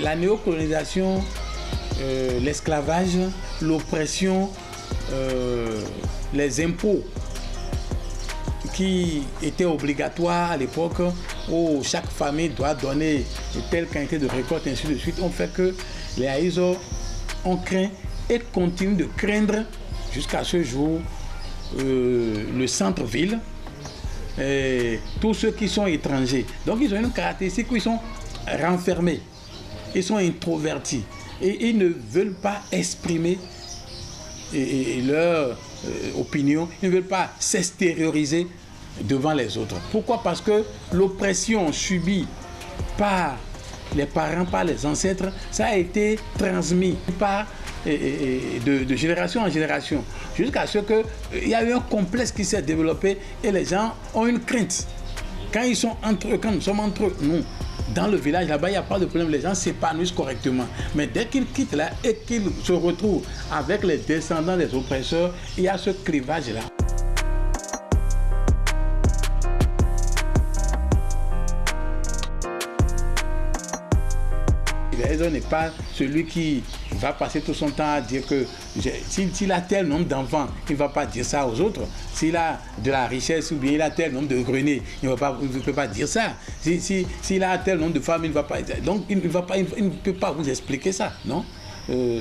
la néocolonisation, euh, l'esclavage, l'oppression, euh, les impôts qui étaient obligatoires à l'époque, où chaque famille doit donner telle quantité de récolte, ainsi de suite, ont fait que les Haïsos ont craint et continuent de craindre jusqu'à ce jour euh, le centre-ville, et tous ceux qui sont étrangers. Donc ils ont une caractéristique où ils sont renfermés, ils sont introvertis et ils ne veulent pas exprimer leur euh, opinion, ils ne veulent pas s'extérioriser devant les autres. Pourquoi? Parce que l'oppression subie par les parents, par les ancêtres, ça a été transmis de, génération en génération, jusqu'à ce qu'il il y a eu un complexe qui s'est développé et les gens ont une crainte. Quand ils sont entre eux, quand nous sommes entre nous, dans le village là-bas, il n'y a pas de problème, les gens s'épanouissent correctement. Mais dès qu'ils quittent là et qu'ils se retrouvent avec les descendants des oppresseurs, il y a ce clivage là. n'est pas celui qui va passer tout son temps à dire que s'il a tel nombre d'enfants, il ne va pas dire ça aux autres. S'il a de la richesse ou bien il a tel nombre de greniers, il ne peut pas dire ça. S'il si, a tel nombre de femmes, il ne va pas. Donc il ne, va pas, il ne peut pas vous expliquer ça, non? Euh,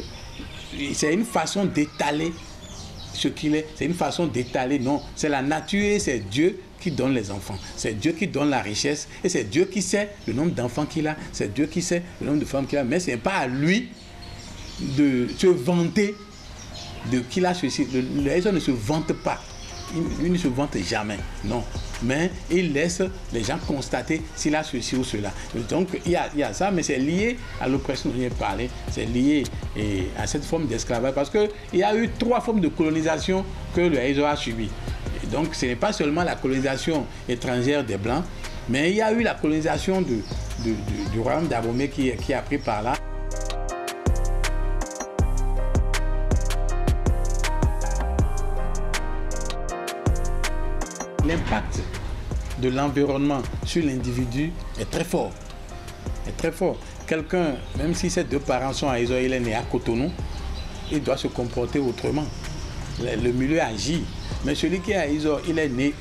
C'est une façon d'étaler ce qu'il est. C'est une façon d'étaler. Non, c'est la nature et c'est Dieu qui donne les enfants. C'est Dieu qui donne la richesse et c'est Dieu qui sait le nombre d'enfants qu'il a. C'est Dieu qui sait le nombre de femmes qu'il a. Mais ce n'est pas à lui de se vanter de qu'il a ceci. Le, le ne se vante pas. Il, ne se vante jamais. Non. Mais il laisse les gens constater s'il a ceci ou cela. Donc il y a, ça, mais c'est lié à l'oppression dont j'ai parlé. C'est lié et, à cette forme d'esclavage. Parce qu'il y a eu trois formes de colonisation que le Haïzo a subi. Donc ce n'est pas seulement la colonisation étrangère des Blancs, mais il y a eu la colonisation du, royaume d'Abomey qui, qui a pris par là. L'impact de l'environnement sur l'individu est très fort. Est très fort. Quelqu'un, même si ses deux parents sont à Iso, il est né à Cotonou, il doit se comporter autrement. Le milieu agit mais celui qui est à Isor, il est né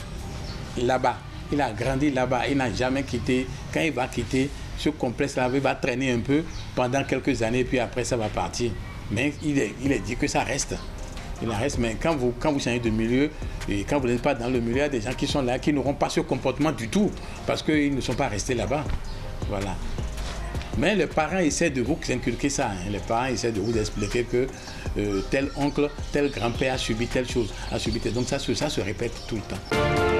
là-bas. Il a grandi là-bas. Il n'a jamais quitté. Quand il va quitter, ce complexe-là, va traîner un peu pendant quelques années, puis après, ça va partir. Mais il est, il est dit que ça reste. Il reste, mais quand vous, quand vous changez de milieu, et quand vous n'êtes pas dans le milieu, il y a des gens qui sont là, qui n'auront pas ce comportement du tout, parce qu'ils ne sont pas restés là-bas. Voilà. Mais les parents essaient de vous inculquer ça. Hein. Les parents essaient de vous expliquer que euh, tel oncle, tel grand-père a subi telle chose, a subi telle. Donc ça, ça se répète tout le temps.